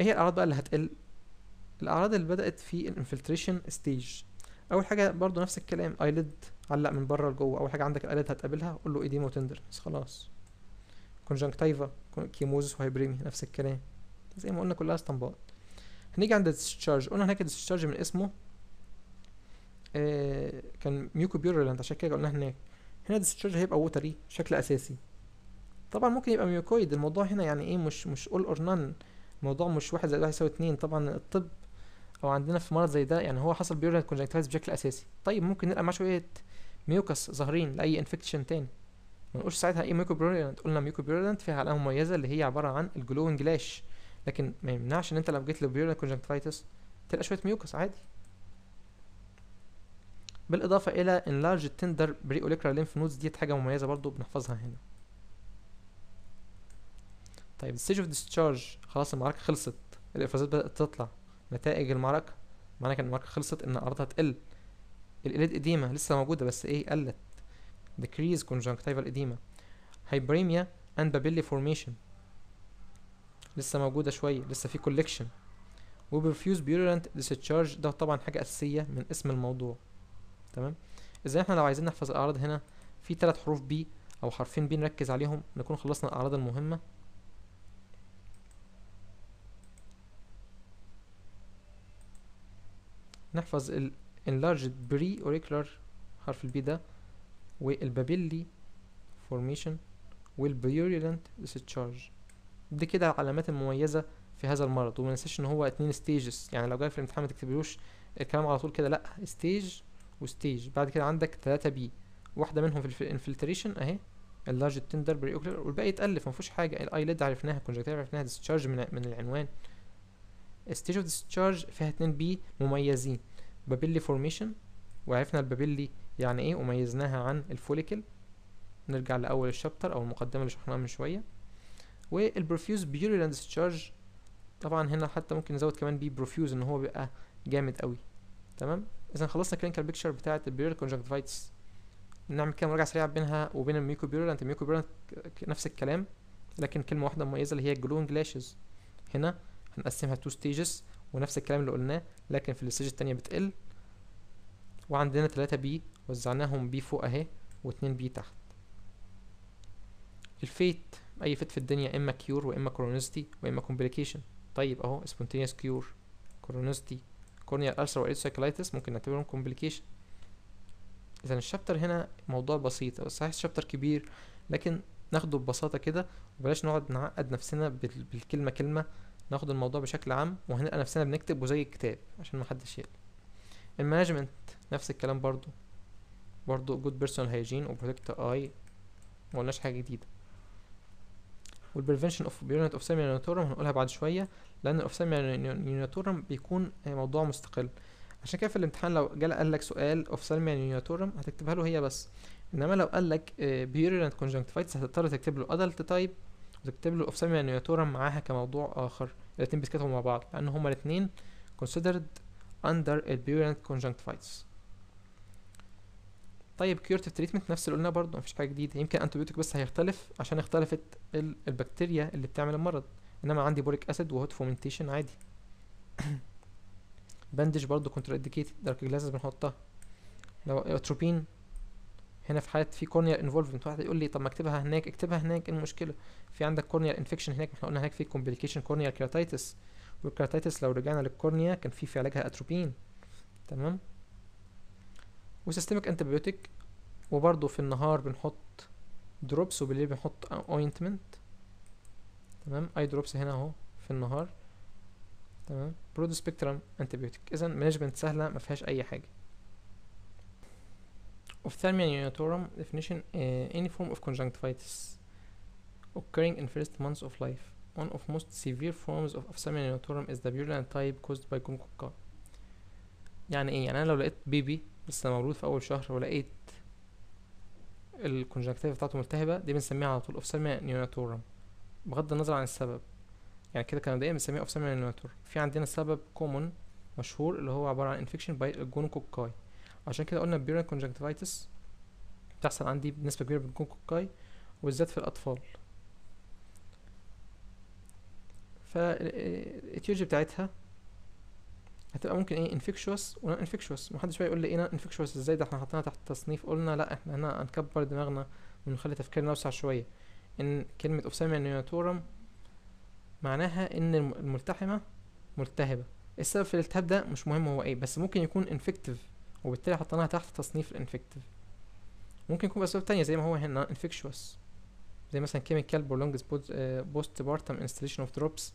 إيه هي الأعراض بقى اللي هتقل؟ الأعراض اللي بدأت في ال infiltration stage أول حاجة برضو نفس الكلام eyelid علق من بره لجوه. أول حاجة عندك ال eyelid هتقابلها قول له edema و tenderness خلاص. conjunctiva chemosis و hyperemia نفس الكلام. زي ما قلنا كلها استنباط. هنيجي عند ال discharge قلنا هناك ال discharge من اسمه آه كان mucopurulent عشان كده قلنا هناك. هنا ال discharge هيبقى watery بشكل أساسي. طبعا ممكن يبقى mucoid الموضوع هنا يعني إيه؟ مش مش all or none الموضوع مش واحد زائد واحد يساوي اتنين. طبعا الطب أو عندنا في مرض زي ده يعني هو حصل purulent conjunctivitis بشكل أساسي. طيب ممكن نلقى معاه شوية mucus ظاهرين لأي infection تاني. ما نقولش ساعتها إيه mucopurulent قلنا mucopurulent فيها علامه مميزة اللي هي عبارة عن ال gluing lashes. لكن ما يمنعش إن أنت لو جيت ل purulent conjunctivitis تلقى شوية mucus عادي. بالإضافة إلى enlarged tender preauricular lymph nodes ديت حاجة مميزة برضو بنحفظها هنا. طيب stage of discharge خلاص المعركة خلصت. الافرازات بدأت تطلع. نتائج المعركة معنى كان المعركة خلصت إن اعراضها تقل. الإليد إديمة لسه موجودة بس إيه قلت. decrease conjunctival edema. hyperemia and papillary formation. لسه موجودة شوية لسه في collection. وبرفيوز virulent discharge. ده طبعا حاجة أساسية من اسم الموضوع. تمام؟ إذا إحنا لو عايزين نحفظ الأعراض هنا في تلات حروف P أو حرفين P نركز عليهم نكون خلصنا الأعراض المهمة. نحفظ ال enlarged pre-auricular حرف ال P ده وال papillae formation وال purulent discharge. دي كده العلامات المميزة في هذا المرض وما ننساش إن هو اتنين stages يعني لو جاي في الامتحان ما تكتبلوش الكلام على طول كده لأ stage و stage بعد كده عندك تلاتة P واحدة منهم في ال infiltration أهي enlarged tender pre-auricular والباقي يتألف مفيهوش حاجة. ال eyelid عرفناها conjunctiva عرفناها discharge من من العنوان. stage of discharge فيها اتنين P مميزين. papillae formation وعرفنا ال papillae يعني إيه؟ وميزناها عن ال follicle نرجع لأول ال chapter أو المقدمة اللي شرحناها من شوية. وال profuse purulent discharge. طبعا هنا حتى ممكن نزود كمان P profuse إن هو بيبقى جامد قوي. تمام؟ اذا خلصنا clinical picture بتاعه ال purulent conjunctivitis نعمل كده مراجعة سريعة بينها وبين ال mucopurulent ال mucopurulent نفس الكلام لكن كلمة واحدة مميزة اللي هي ال gluing lashes هنا هنقسمها two stages ونفس الكلام اللي قلناه لكن في ال stage التانية بتقل. وعندنا تلاتة P وزعناهم P فوق أهي واتنين P تحت. ال fate أي fate في الدنيا إما cure وإما chronicity وإما complication طيب أهو spontaneous cure chronicity corneal ulcer و iridocyclitis ممكن نعتبرهم complication اذا ال chapter هنا موضوع بسيط. صحيح ال chapter كبير لكن ناخده ببساطة كده وبلاش نقعد نعقد نفسنا بالكلمة كلمة ناخد الموضوع بشكل عام وهنلقى نفسنا بنكتب وزي الكتاب عشان محدش يقلق. ال management نفس الكلام برضو. برضو good personal hygiene و protect eye مقلناش حاجة جديدة. وال prevention of purulent of neonatorum هنقولها بعد شوية لأن ال ophthalmia neonatorum بيكون موضوع مستقل. عشان كده في الامتحان لو جال قال لك سؤال ophthalmia neonatorum هتكتبها له هي بس. إنما لو قال لك purulent conjunctivitis هتضطر تكتب له adult type وتكتب له ophthalmia neonatorum معاها كموضوع آخر. الاتنين بيتكتبوا مع بعض لأن هما الاتنين considered under ال purulent conjunctivitis طيب curative treatment نفس اللي قلناه برضه مفيش حاجة جديدة. يمكن antibiotic بس هيختلف عشان اختلفت البكتيريا اللي بتعمل المرض. إنما عندي boric acid و hot fomentation عادي. bandage برضه contraindicated dark glasses بنحطها. لو اتروبين هنا في حالة في corneal involvement واحد يقول لي طب ما اكتبها هناك اكتبها هناك إيه المشكلة؟ في عندك corneal infection هناك إحنا قلنا هناك في complication corneal keratitis وال keratitis لو رجعنا لل cornea كان في في علاجها اتروبين تمام؟ و systemic antibiotic وبرضه في النهار بنحط drops وبالليل بنحط ointment تمام؟ eye drops هنا أهو في النهار. تمام؟ broad spectrum antibiotic اذا management سهلة ما فيهاش أي حاجة. Ophthalmia neonatorum definition uh, any form of conjunctivitis occurring in first months of life. One of most severe forms of ophthalmia neonatorum is the virulent type caused by gonococci يعني إيه؟ يعني أنا لو لقيت baby لسه مولود في أول شهر ولقيت ال conjunctiva بتاعته ملتهبة دي بنسميها على طول ophthalmia neonatorum بغض النظر عن السبب. يعني كده كان دايما بنسميها ophthalmia neonatorum في عندنا سبب common مشهور اللي هو عبارة عن infection by ال gonococci عشان كده قلنا purulent conjunctivitis بتحصل عندي بنسبة كبيرة بال gonococci وبالذات في الأطفال. فال etiology بتاعتها هتبقى ممكن إيه infectious و non infectious محدش بقى يقول لي إيه non infectious إزاي؟ ده إحنا حاطينها تحت تصنيف قلنا لا إحنا هنا هنكبر دماغنا ونخلي تفكيرنا أوسع شوية. إن كلمة ophthalmia neonatorum معناها إن الم- الملتحمة ملتهبة. السبب في الالتهاب ده مش مهم هو إيه بس ممكن يكون infective وبالتالي حطيناها تحت تصنيف ال infective. ممكن يكون بأسباب تانية زي ما هو non infectious زي مثلا chemical following postpartum instillation of drops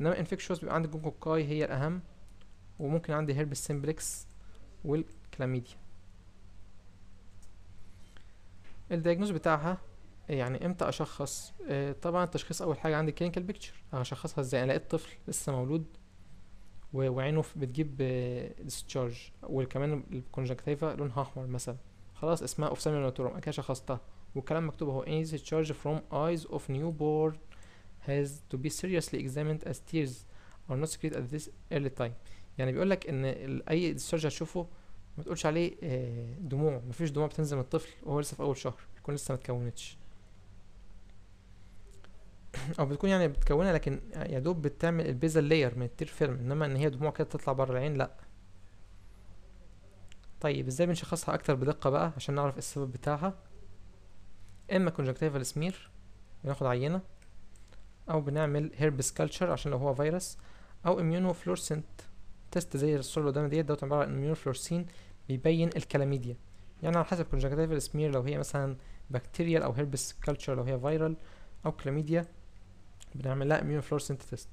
إنما infectious بيبقى عندي gonococci هي الأهم وممكن عندي herpes simplex وال Chlamydia. ال diagnosis بتاعها يعني إمتى أشخص؟ آه طبعا التشخيص أول حاجة عندي clinical picture هشخصها إزاي؟ أنا لقيت طفل لسه مولود. وعينه بتجيب discharge وكمان ال conjunctiva لونها أحمر مثلا. خلاص اسمها ophthalmia neonatorum أنا كده شخصتها. والكلام مكتوب أهو. Any discharge from eyes of newborn has to be seriously examined as tears are not secreted at this early time. يعني بيقول لك إن أي discharge هتشوفه ما تقولش عليه آه، دموع. مفيش دموع بتنزل من الطفل وهو لسه في أول شهر. بيكون لسه ما اتكونتش. أو بتكون يعني بتكونها لكن يا دوب بتعمل ال basal layer من ال tear film إنما إن هي دموع كده تطلع بره العين لأ. طيب إزاي بنشخصها أكتر بدقة بقى عشان نعرف السبب بتاعها؟ إما conjunctival smear بناخد عينة أو بنعمل herpes culture عشان لو هو فيروس أو immunofluorescent test زي الصورة اللي قدامنا ديت دوت عبارة عن immunofluorescent بيبين الكلاميديا. يعني على حسب conjunctival smear لو هي مثلا bacterial أو herpes culture لو هي viral أو كلاميديا بنعمل لها immunofluorescent test ال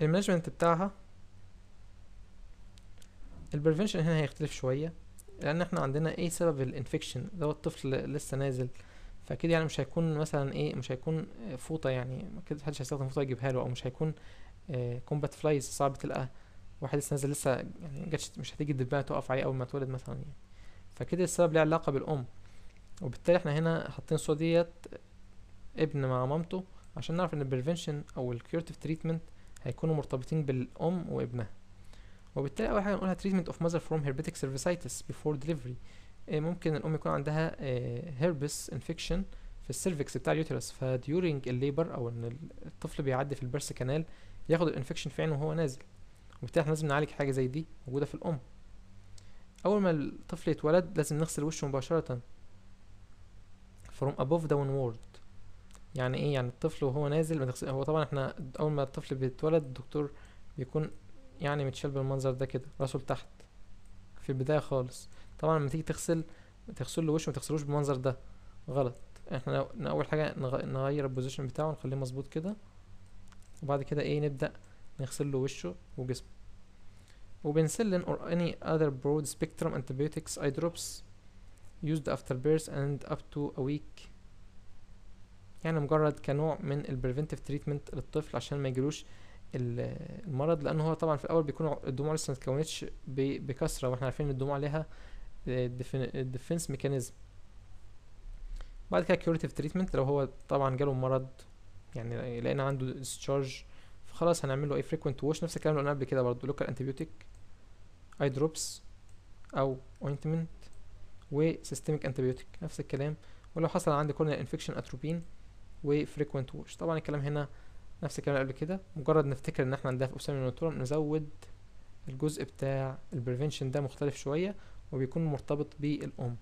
management بتاعها ال prevention هنا هيختلف شوية لأن إحنا عندنا إيه سبب ال infection ده الطفل لسه نازل فأكيد يعني مش هيكون مثلا إيه مش هيكون آه، فوطة يعني أكيد محدش هيستخدم فوطة يجيبها له أو مش هيكون combat flies صعب تلقى واحد لسه نازل لسه يعني جاتش مش هتيجي الدبانة تقف عليه أول ما اتولد مثلا يعني. فكده السبب ليه علاقة بالأم وبالتالي إحنا هنا حاطين الصورة ديت ابن مع مامته عشان نعرف إن ال prevention أو ال curative treatment هيكونوا مرتبطين بالأم وابنها. وبالتالي أول حاجة نقولها treatment of mother from herpetic cervicitis before delivery. آه، ممكن الأم يكون عندها herpes infection في ال cervix بتاع ال uterus. ف during ال labor أو إن الطفل بيعدي في ال birth canal ياخد ال infection في عينه وهو نازل. وبالتالي إحنا لازم نعالج حاجة زي دي موجودة في الأم. أول ما الطفل يتولد لازم نغسل وشه مباشرة from above downward. يعني إيه؟ يعني الطفل وهو نازل هو طبعا إحنا أول ما الطفل بيتولد الدكتور بيكون يعني متشال بالمنظر ده كده راسه لتحت في البداية خالص. طبعا لما تيجي تغسل تغسل له وشه ما تغسلوش بالمنظر ده. غلط. إحنا أول حاجة نغ- نغير ال position بتاعه نخليه مظبوط كده. وبعد كده إيه؟ نبدأ نغسل له وشه وجسمه. و penicillin or any other broad spectrum antibiotics eye drops used after birth and up to a week. يعني مجرد كنوع من ال preventive treatment للطفل عشان ما يجيلوش ال- المرض لأن هو طبعا في الأول بيكون الدموع لسه ما اتكونتش بكثرة وإحنا عارفين إن الدموع ليها defense mechanism بعد كده curative treatment لو هو طبعا جاله مرض يعني لقينا عنده discharge فخلاص هنعمل له إيه؟ frequent wash نفس الكلام اللي قلنا قبل كده برضه local antibiotic eye drops أو ointment و systemic antibiotic نفس الكلام. ولو حصل عندي corneal infection atropine و frequent wash. طبعا الكلام هنا نفس الكلام اللي قبل كده. مجرد نفتكر إن إحنا عندنا في ophthalmia neonatorum نزود الجزء بتاع البريفنشن ده مختلف شوية وبيكون مرتبط بالأم.